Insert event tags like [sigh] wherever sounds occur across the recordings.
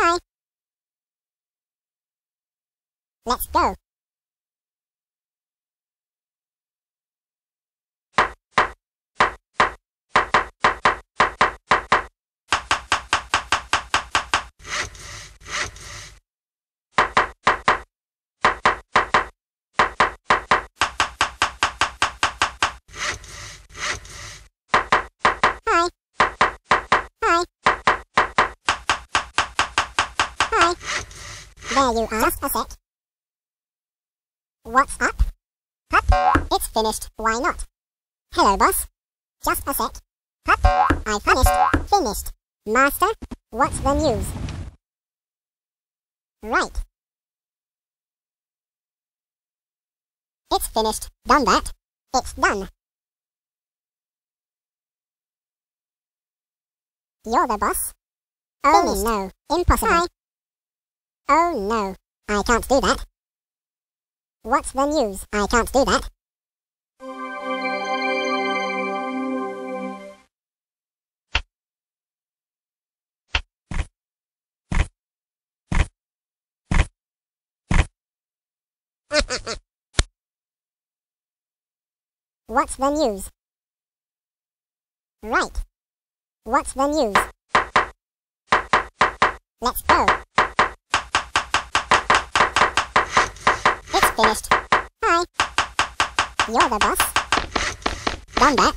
Hi. Let's go. Hi. Hi. Hi. There you are. Just a sec. What's up? Pup, it's finished. Why not? Hello, boss. Just a sec. Pup, I finished. Finished. Master, what's the news? Right. It's finished. Done that. It's done. You're the boss? Oh Finished. no, impossible. Oh no, I can't do that. What's the news? I can't do that. [laughs] What's the news? Right. What's the news? Let's go. It's finished. Hi. You're the boss. Done that.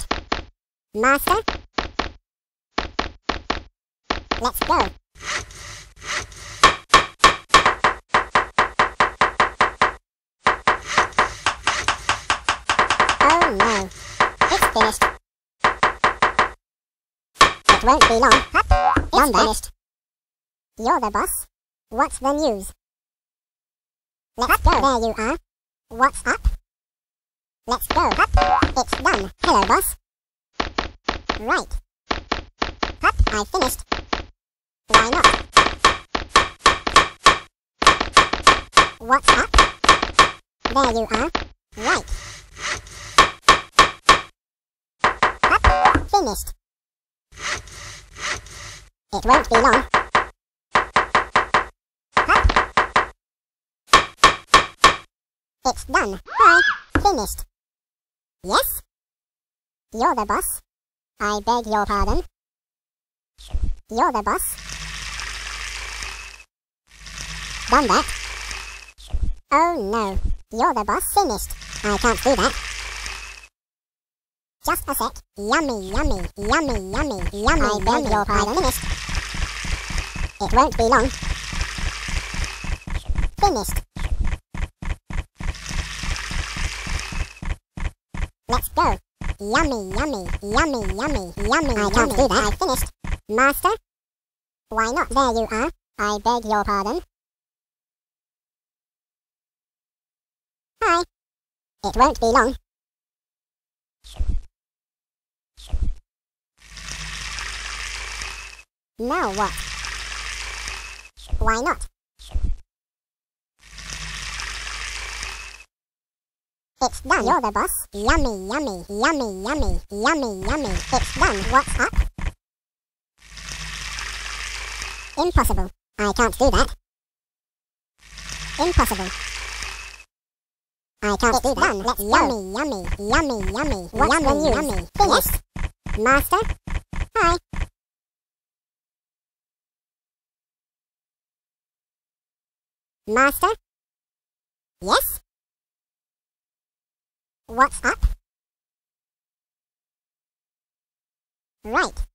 Master. Let's go. Oh no. It's finished. It won't be long. It's finished. You're the boss. What's the news? Let's go. There you are. What's up? Let's go. Hup. It's done. Hello, boss. Right. Hup. I finished. Why not? What's up? There you are. Right. Hup. Finished. It won't be long. Hup. It's done. Hi. Finished. Yes? You're the boss. I beg your pardon. You're the boss. Done that. Oh no. You're the boss. Finished. I can't do that. Just a sec. Yummy, yummy, yummy, yummy, yummy. I beg your pardon. Finished. It won't be long. Finished. Let's go. Yummy, yummy, yummy, yummy, yummy. I can't do that. I finished. Master? Why not? There you are. I beg your pardon. Hi. It won't be long. Now what? Why not? It's done. You're the boss. Yummy, yummy, yummy, yummy, yummy, yummy. It's done. What's up? Impossible. I can't do that. Impossible. I can't do that. Done. Let's yummy, yummy, yummy, yummy, What's yummy, the news? yummy. Finished. Master? Hi. Master? Yes? What's up? Right.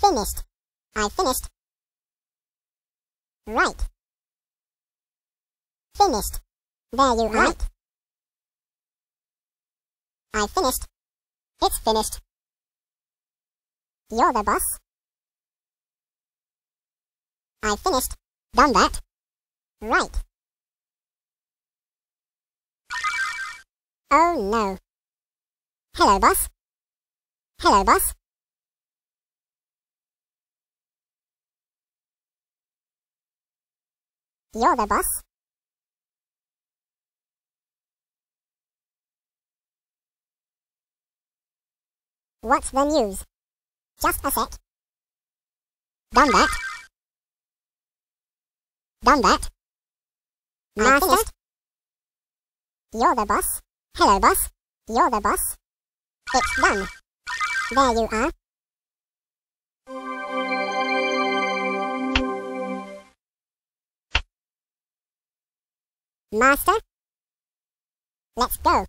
Finished. I finished. Right. Finished. There you are. Right. I finished. It's finished. You're the boss. I finished. Done that. Right. Oh no. Hello, boss. Hello, boss. You're the boss. What's the news? Just a sec. Done that. Done that. Master? You're the boss. Hello, boss. You're the boss. It's done. There you are. Master? Let's go.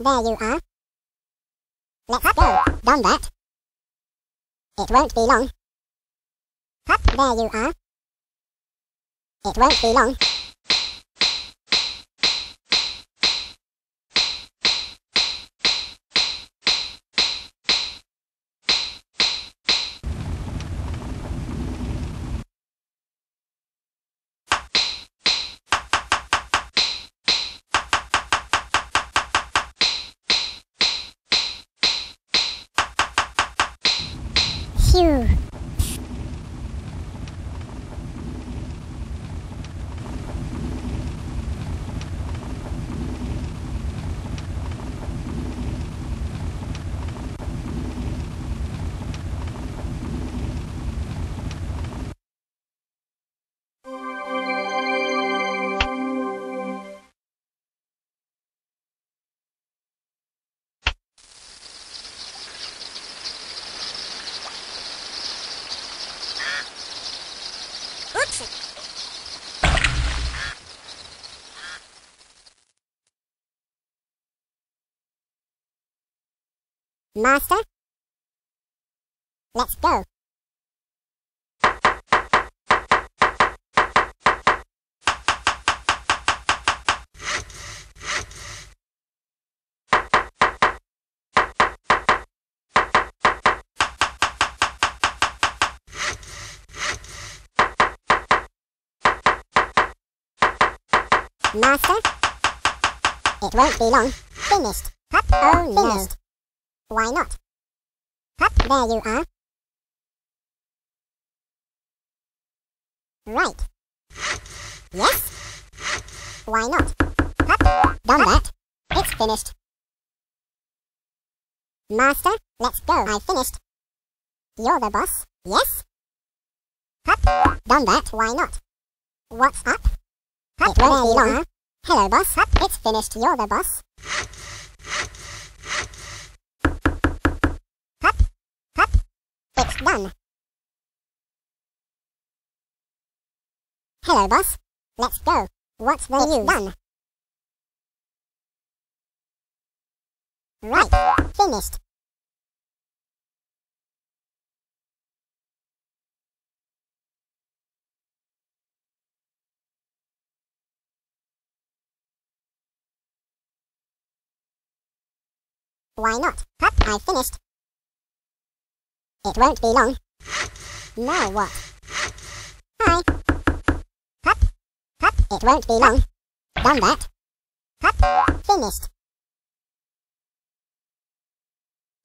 There you are. Let's go. Done that. It won't be long. Hup, there you are. It won't be long. Phew. Master? Let's go. Master? It won't be long. Finished. Hup, oh Finished. no. Why not? Hup, there you are. Right. Yes? Why not? Hup, done that. It's finished. Master, let's go. I finished. You're the boss, yes? Hup, done that. Why not? What's up? It won't be long. Hello, boss. Hup, it's finished. You're the boss. Hup, hup, it's done. Hello, boss. Let's go. What's the it's news? done. Right, finished. Why not? Hup, I finished. It won't be long. Now what? Hi. Hup, hup, it won't be long. Done that. Hup, finished.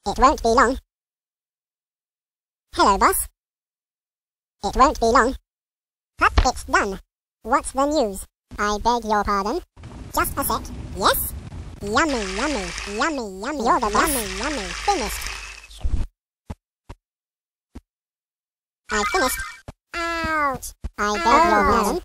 It won't be long. Hello, boss. It won't be long. Hup, it's done. What's the news? I beg your pardon. Just a sec. Yes? Yummy, yummy, yummy, yummy. You're the yummy, yummy. Finished. I finished. Ouch. I beg oh. your pardon.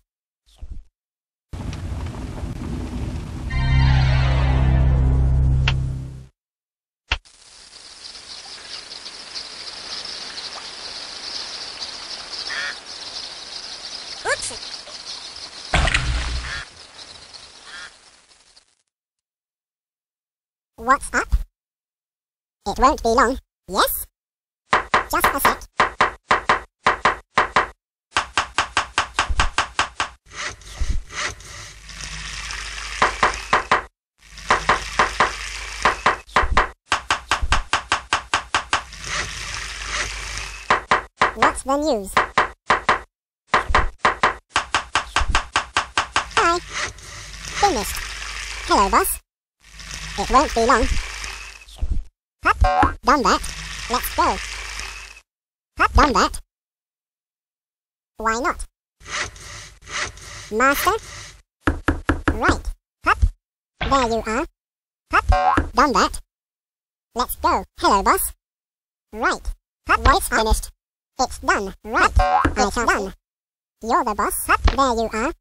What's up? It won't be long. Yes? Just a sec. What's the news? Hi. Finished. Hello, boss. It won't be long. Hup, done that. Let's go. Hup, done that. Why not? Master. Right. Hup. There you are. Hup. Done that. Let's go. Hello, boss. Right. Hup. It's finished. It's done. Right. I It's done. You're the boss. There you are.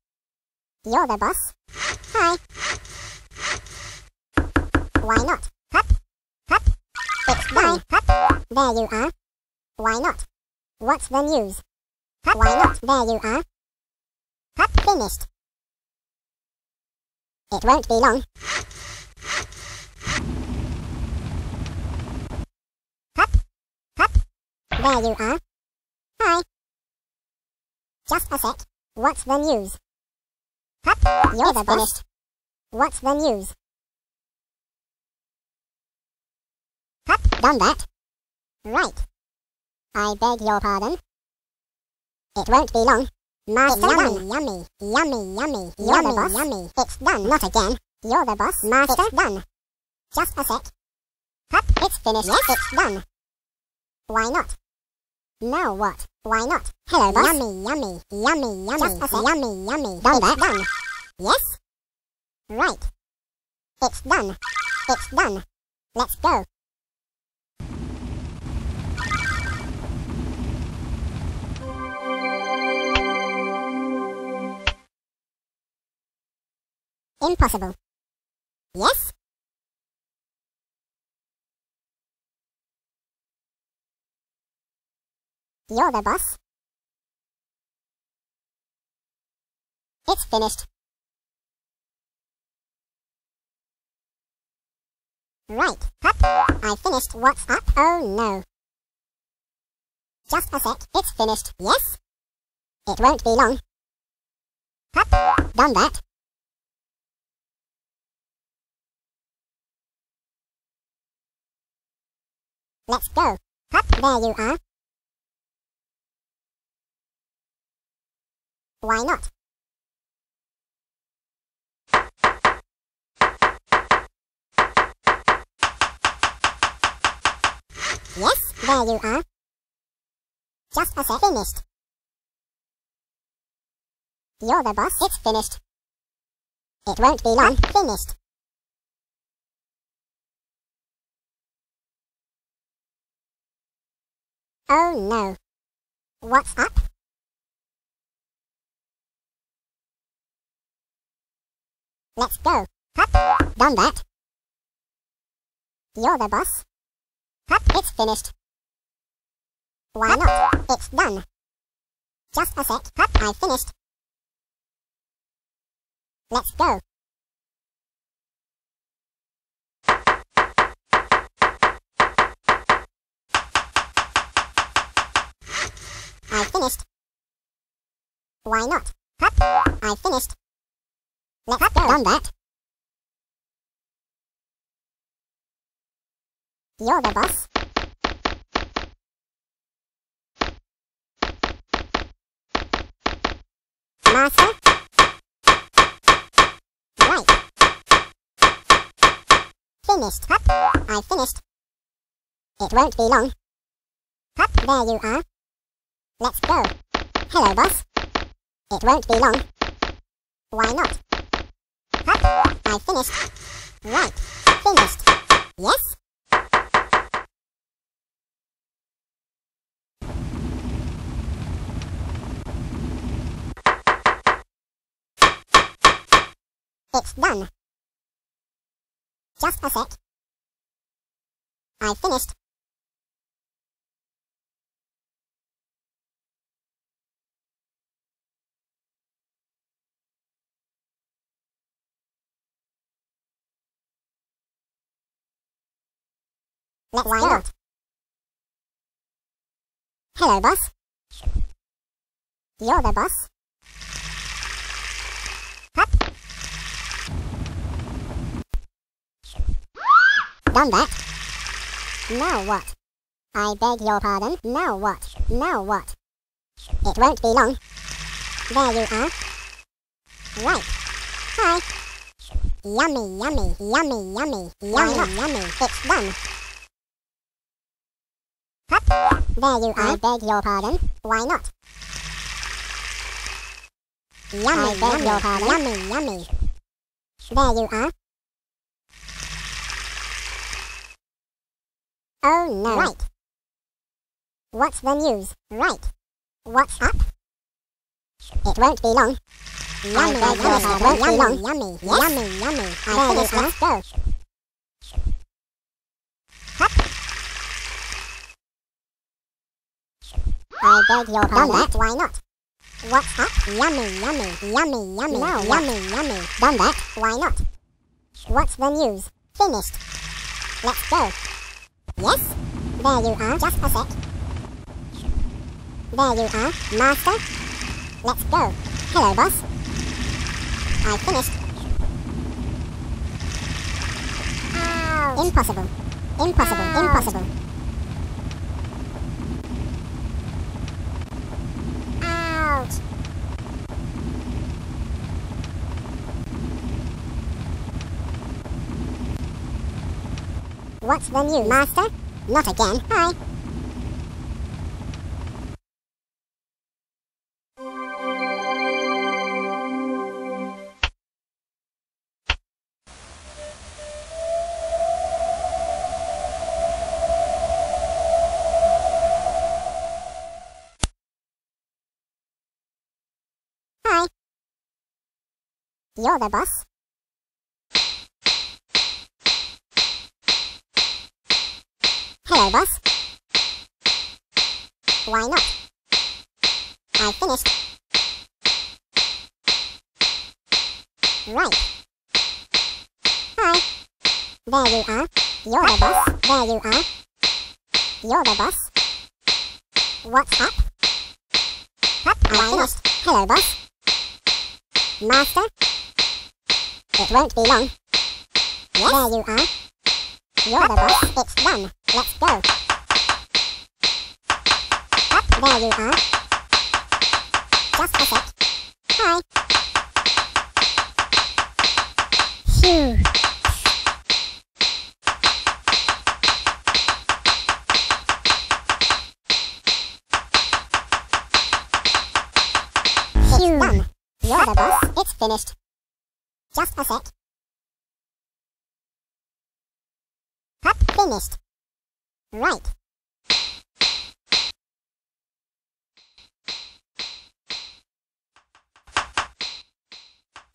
You're the boss. Hi. Why not? Hup. Hup. It's done. Hup. There you are. Why not? What's the news? Hup. Why not? There you are. Hup. Finished. It won't be long. Hup. Hup. There you are. Hi. Just a sec. What's the news? Hup. You're the boss. What's the news? Hup. Done that. Right. I beg your pardon. It won't be long. Master, it's yummy, yummy, yummy, yummy, You're yummy, the boss. yummy. It's done. Not again. You're the boss. Master, it's done. Just a sec. Hup, it's finished. Yes, it's done. Why not? Now what? Why not? Hello, boss. Yummy, yummy, yummy, yummy, Just yummy, yummy. Done it's that. done. Yes? Right. It's done. It's done. Let's go. Impossible. Yes? You're the boss. It's finished. Right, Hup. I finished what's up. Oh no. Just a sec, it's finished. Yes? It won't be long. Hup. Done that. Let's go. Hup, there you are. Why not? Yes, there you are. Just a sec. Finished. You're the boss. It's finished. It won't be long. Finished. Oh no. What's up? Let's go. Hup. Done that. You're the boss. Hup. It's finished. Why not? It's done. Just a sec. Hup. I finished. Let's go. I finished. Why not? Hup. I finished. Let's go. Done that. You're the boss. Master. Right. Finished. Hup. I finished. It won't be long. There you are. Let's go. Hello, boss. It won't be long. Why not? Hup, I finished. Right, finished. Yes? It's done. Just a sec. I finished. Let's go. not? Hello, boss. You're the boss. Hup. Done that. Now what? I beg your pardon. Now what? Now what? It won't be long. There you are. Right. Hi. Yummy, yummy, yummy, yummy, yummy, yummy. It's done. Hup. There you are. I beg your pardon. Why not? Yummy, beg your pardon. Yummy, yummy. There you are. Oh no. Right. What's the news? Right. What's up? It won't be long. Yummy, yummy, yummy, won't yummy, be long. Yummy, yes. yummy, yummy. I finished, let's go. Hop. I beg your pardon. Done that, why not? What's up? Yummy, yummy, yummy, yummy, no, yummy, yummy. Done that, why not? What's the news? Finished. Let's go. Yes? There you are, just a sec. There you are, master. Let's go. Hello, boss. I finished. Impossible. Impossible. Impossible. Ouch. What's the new Master? Not again. Hi. You're the boss. Hello, boss. Why not? I finished. Right. Hi. There you are. You're the boss. There you are. You're the boss. What's up? Up, I finished. Hello, boss. Master? It won't be long. Yes? There you are. You're the boss. It's done. Let's go. Up, there you are. Just a sec. Hi. Phew. It's done. You're the boss. It's finished. Just a sec. Pup finished. Right.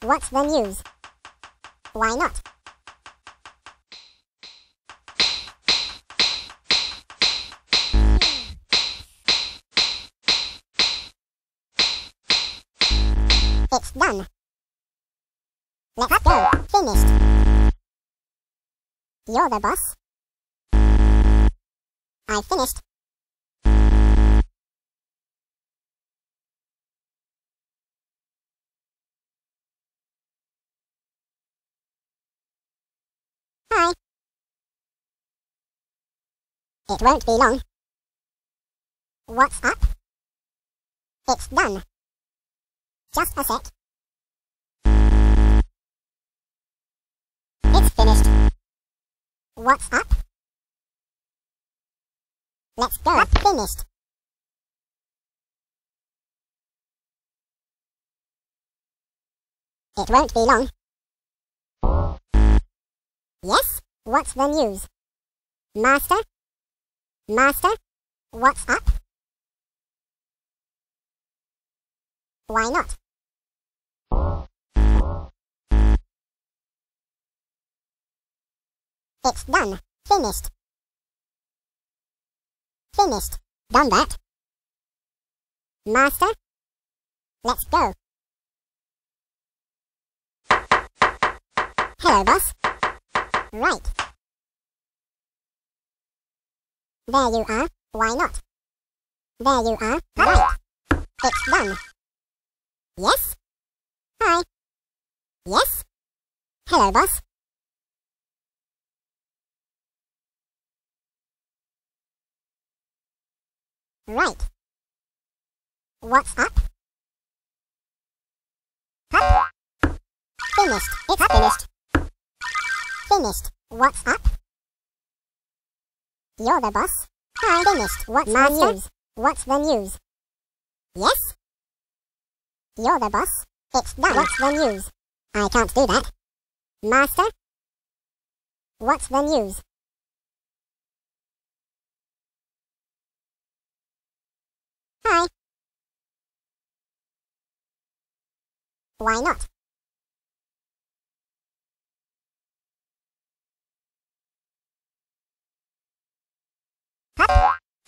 What's the news? Why not? It's done. Let's go. Finished. You're the boss. I finished. Hi. It won't be long. What's up? It's done. Just a sec. What's up? Let's go. Up. Finished. It won't be long. Yes? What's the news? Master? Master? What's up? Why not? It's done. Finished. Finished. Done that. Master? Let's go. Hello, boss. Right. There you are. Why not? There you are. Right. It's done. Yes? Hi. Yes? Hello, boss. Right. What's up? Up. Finished. It's up. finished. Finished. What's up? You're the boss. Hi. Finished. What's Master? the news? What's the news? Yes? You're the boss. It's done. What's the news? I can't do that. Master? What's the news? Hi. Why not?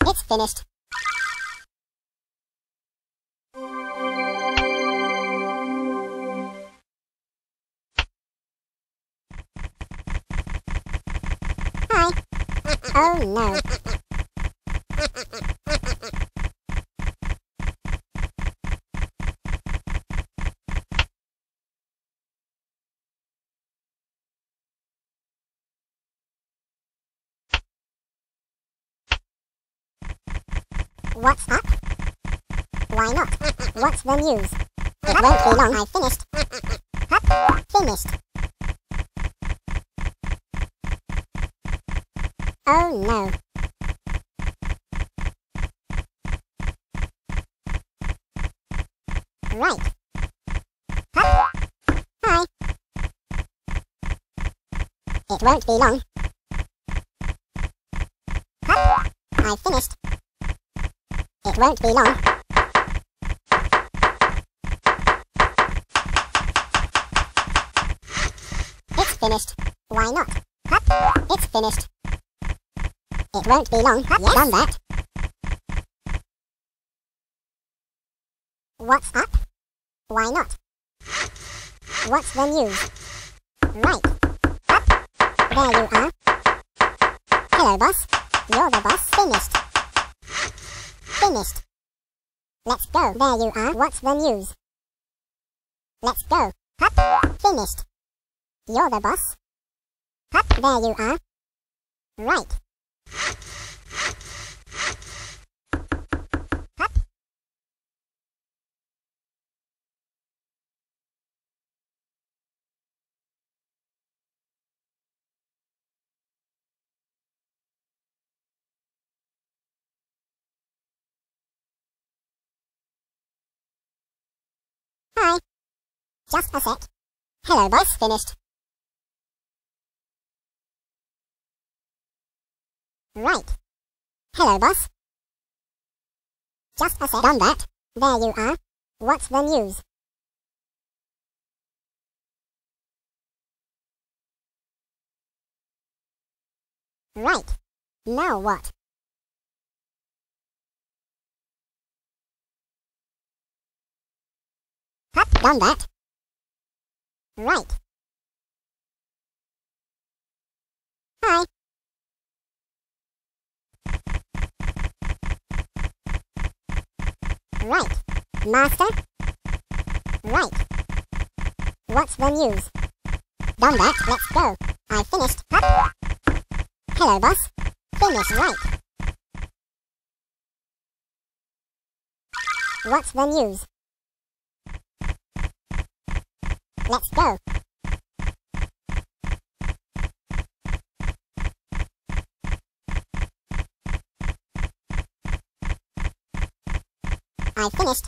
It's finished. Hi. Uh, uh, oh no. What's up? Why not? What's the news? It won't be long. I finished. Hup. Finished. Oh no. Right. Hup. Hi. It won't be long. Hup. I finished. It won't be long. It's finished. Why not? Hup. It's finished. It won't be long. Hup. Yes. Done that. What's up? Why not? What's the news? Right. Up. There you are. Hello, boss. You're the boss. Finished. Finished. Let's go. There you are. What's the news? Let's go. Hup. Finished. You're the boss. Hup. There you are. Right. Hup. Hi. Just a sec. Hello, boss. Finished. Right. Hello, boss. Just a sec. Done that. There you are. What's the news? Right. Now what? Done that. Right. Hi. Right. Master? Right. What's the news? Done that, let's go. I finished. Hup. Hello, boss. Finished, right. What's the news? Let's go. I finished.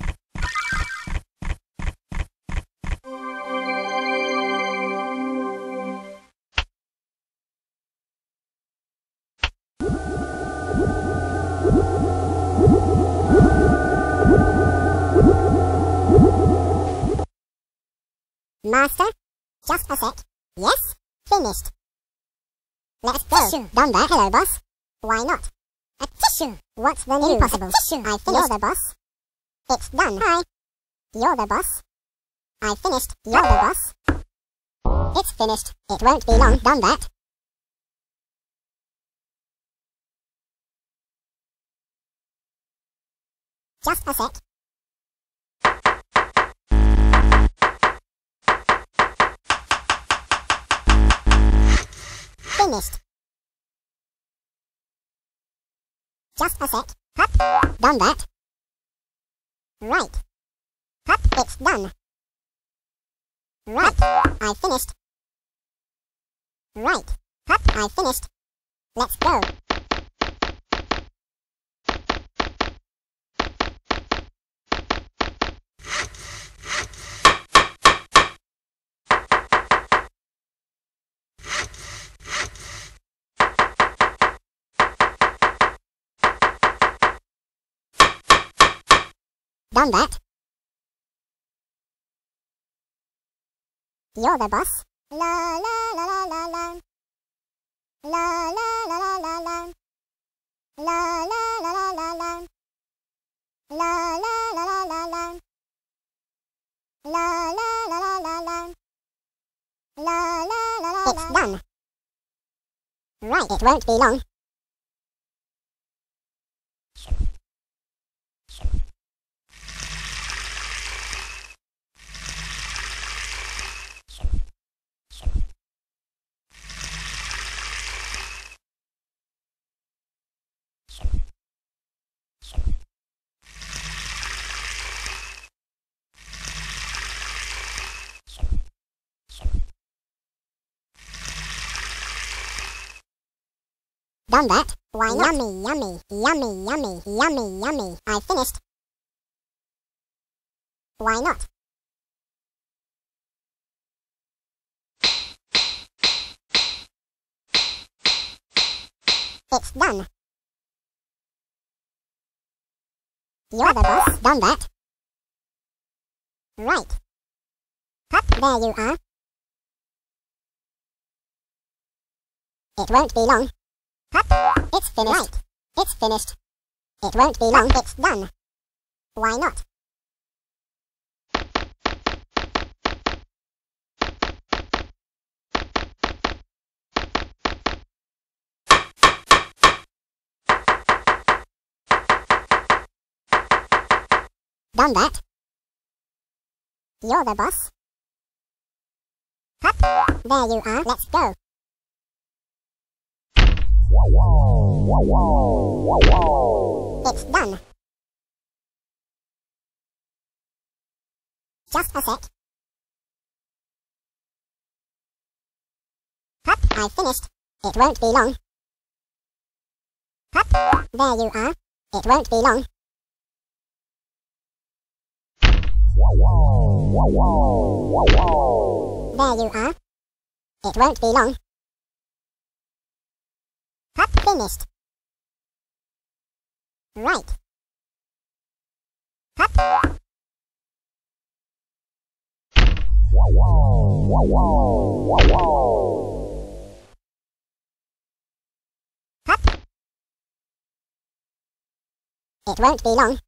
Master? Just a sec. Yes? Finished. Let's go. Tissue. Done that. Hello, boss. Why not? A tissue. What's the news? Impossible. tissue. I finished. You're the boss. It's done. Hi. You're the boss. I finished. You're the boss. It's finished. It won't be long. Done that. Just a sec. Finished. Just a sec. Hup. Done that. Right. Hup. It's done. Right. I finished. Right. Hup. I finished. Let's go. Done that. You're the boss. La la la la la la. La la la la la la. La la la la la la. La la la la la la. La la la la la la. La la la la It's done. Right, it won't be long. Done that. Why not? Yummy, yummy, yummy, yummy, yummy, yummy. I finished. Why not? It's done. You're the boss. Done that. Right. Up there you are. It won't be long. It's finished. It's finished. It won't be long. It's done. Why not? Done that. You're the boss. There you are. Let's go. It's done. Just a sec. Hup, I finished. It won't be long. Hup, there you are. It won't be long. There you are. It won't be long. Hup, finished. Right. Hup. Hup. It won't be long.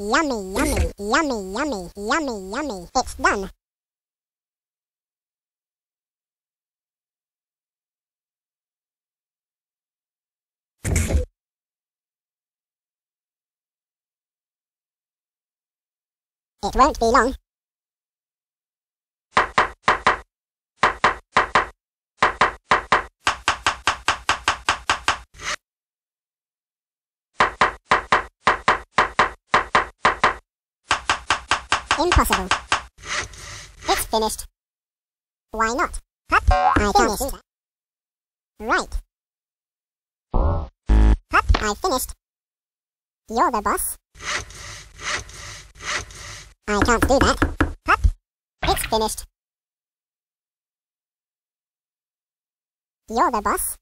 Yummy, yummy, yummy, yummy, yummy, yummy. It's done. It won't be long. Impossible. It's finished. Why not? Hup, I finished. Right. Hup, I finished. You're the boss. I can't do that. Hup. It's finished. You're the boss.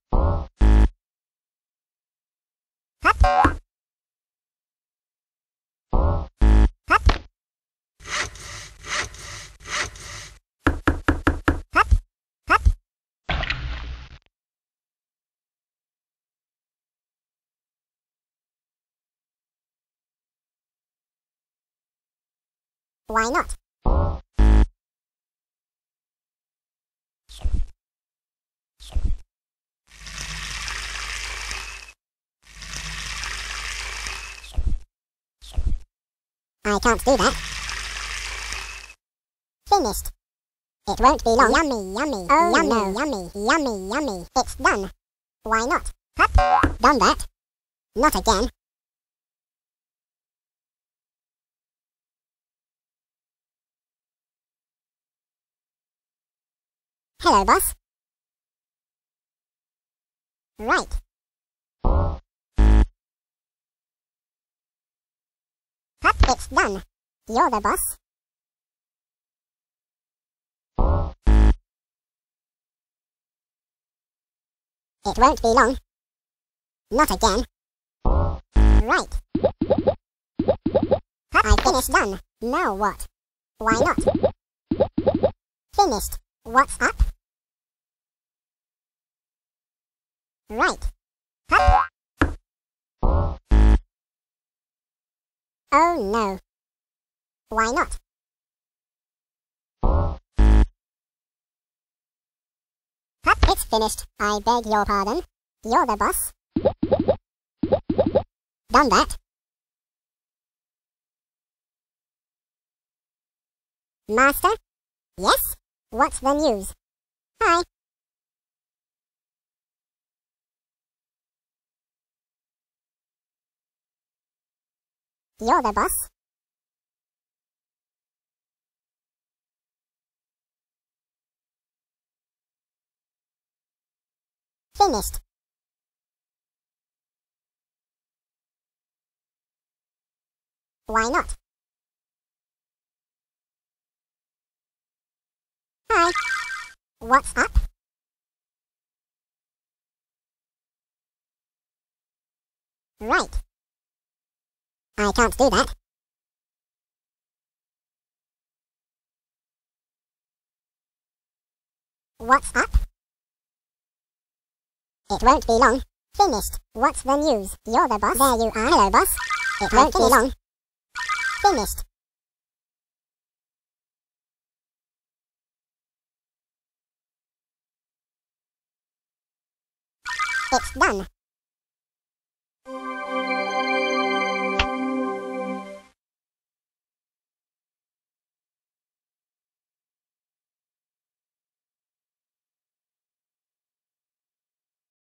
Hup. Hup. Hup. Hup. Why not? I can't do that. Finished. It won't be long. Yummy, yummy, oh, yummy, no. yummy, yummy, yummy. It's done. Why not? Hup. Done that. Not again. Hello, boss. Right. Hup, it's done. You're the boss. It won't be long. Not again. Right. I finished done. Now what? Why not? Finished. What's up? Right. Up. Oh no. Why not? It's finished. I beg your pardon. You're the boss. Done that. Master? Yes? What's the news? Hi. You're the boss. Finished. Why not? Hi. What's up? Right. I can't do that. What's up? It won't be long. Finished. What's the news? You're the boss. There you are. Hello, boss. It won't be long. Finished. It's done.